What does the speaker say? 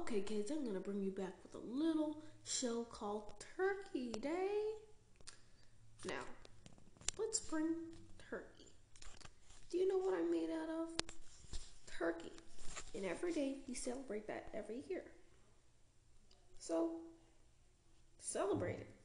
Okay, kids, I'm gonna bring you back with a little show called Turkey Day. Now, let's bring turkey. Do you know what I'm made out of? Turkey. And every day we celebrate that every year. So, celebrate it.